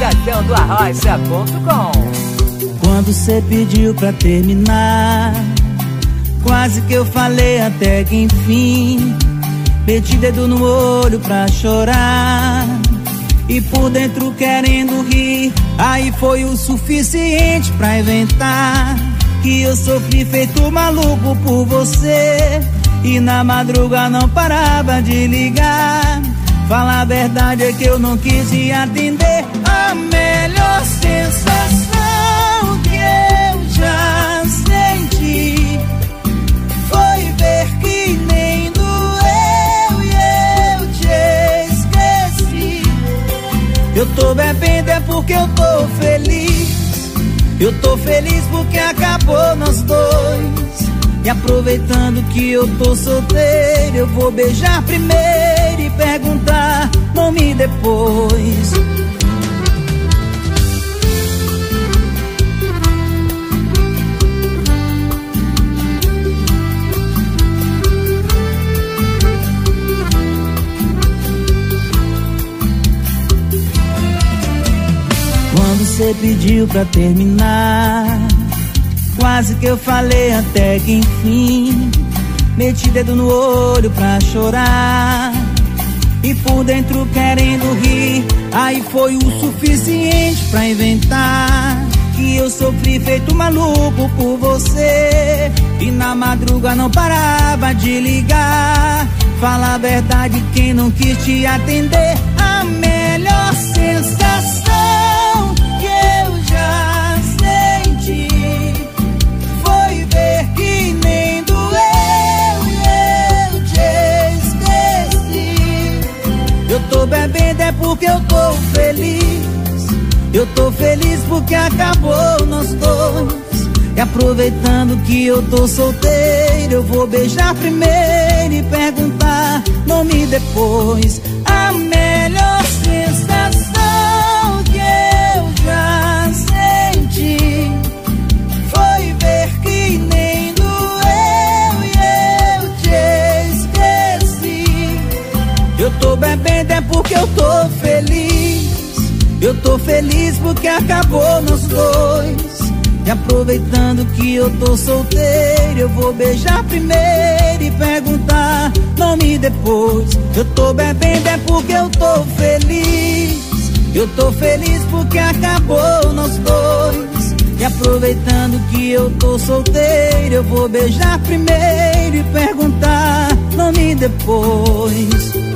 estação do arrocha.com. Quando você pediu pra terminar, quase que eu falei até que enfim. Meti dedo no olho pra chorar. E por dentro querendo rir, aí foi o suficiente pra inventar que eu sofri feito maluco por você. E na madruga não parava de ligar. Falar a verdade é que eu não quis te atender. Eu tô bebendo é porque eu tô feliz. Eu tô feliz porque acabou nós dois. E aproveitando que eu tô solteiro, eu vou beijar primeiro e perguntar nome depois. Você pediu pra terminar. Quase que eu falei até que enfim. Meti dedo no olho pra chorar. E por dentro querendo rir. Aí foi o suficiente pra inventar Que eu sofri feito maluco por você. E na madruga não parava de ligar. Fala a verdade, quem não quis te atender? A melhor sensação feliz Eu tô feliz porque acabou nós dois e aproveitando que eu tô solteiro, eu vou beijar primeiro e perguntar nome depois. A melhor Eu tô bebendo é porque eu tô feliz. Eu tô feliz porque acabou nós dois. E aproveitando que eu tô solteiro, eu vou beijar primeiro e perguntar nome depois. Eu tô bebendo é porque eu tô feliz. Eu tô feliz porque acabou nós dois. E aproveitando que eu tô solteiro, eu vou beijar primeiro e perguntar nome depois.